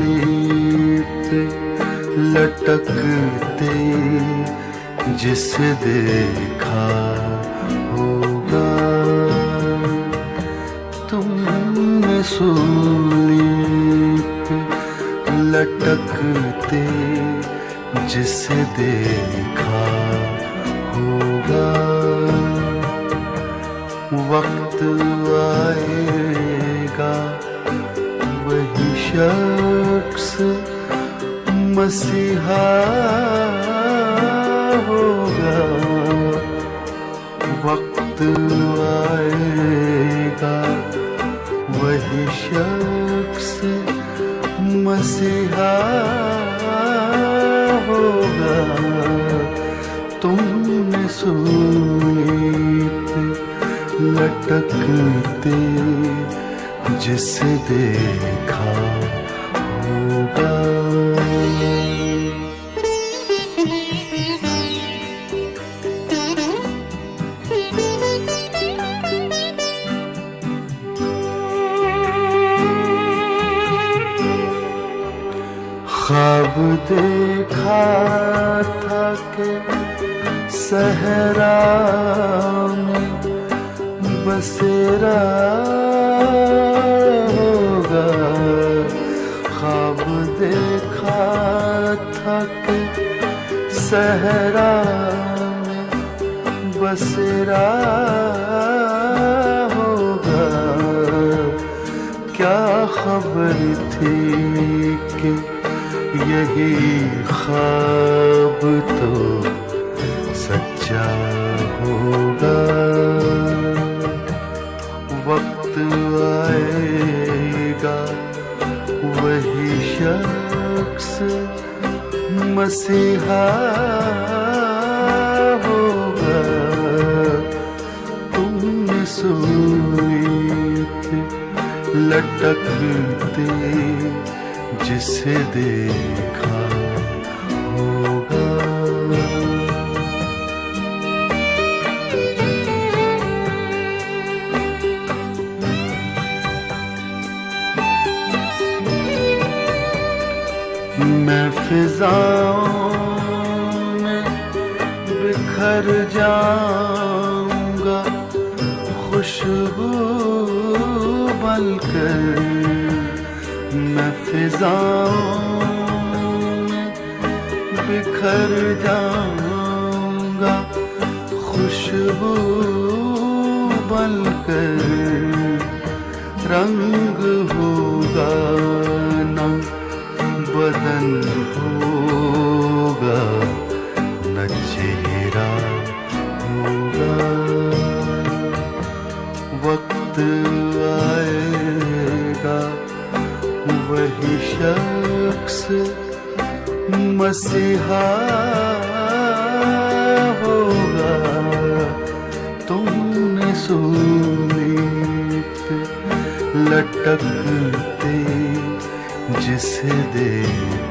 पे लटकते जिसे देखा होगा। तुमने सूली पे लटकते जिसे देखा होगा। वक्त आएगा शख्स मसीहा होगा वक्त आएगा। वही शख्स मसीहा होगा। तुमने सुनी लटकते जिसे देखा होगा। ख्वाब देखा था के सहरा में बसेरा था कि सहरा बसेरा होगा। क्या खबर थी कि यही ख्वाब तो सच्चा होगा? वक्त आएगा, वही शख्स मसीहा लटकते जिसे देखा मैं फिजाओं में बिखर जाऊँगा, खुशबू बनकर मैं फिजाओं में बिखर जाऊँगा, खुशबू बनकर रंग होगा। मसीहा होगा। तुमने सुनी लटकते जिसे देखा।